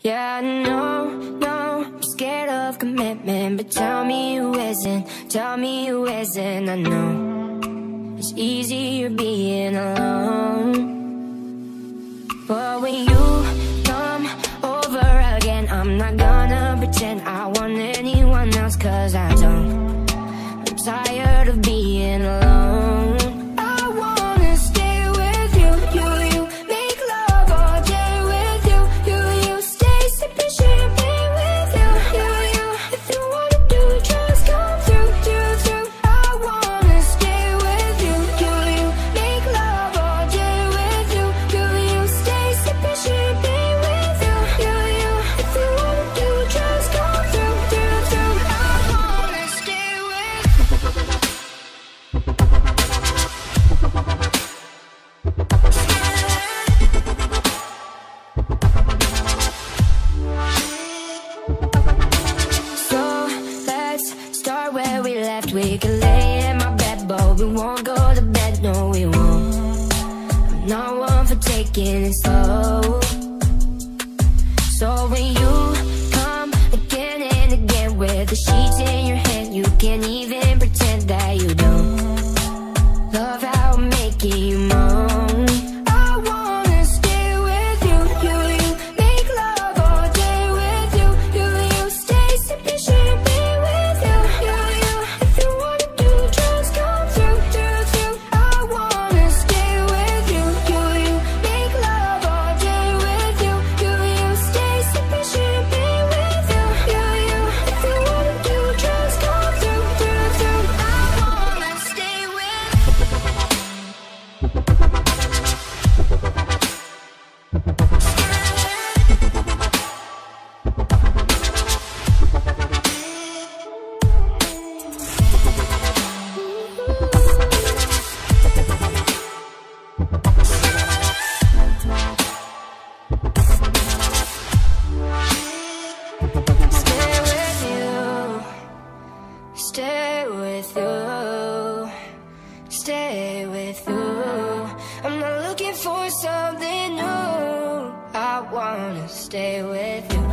Yeah, no, no, I'm scared of commitment But tell me who isn't, tell me who isn't. I know it's easier being alone. But when you come over again I'm not gonna pretend I want anyone else Cause I don't. I'm tired we can lay in my bed, but we won't go to bed. No, we won't. I'm not one for taking it slow. So when you come again and again with the sheets in your hand, you can't even pretend that you don't love how I'm making you You. I'm not looking for something new. I wanna stay with you.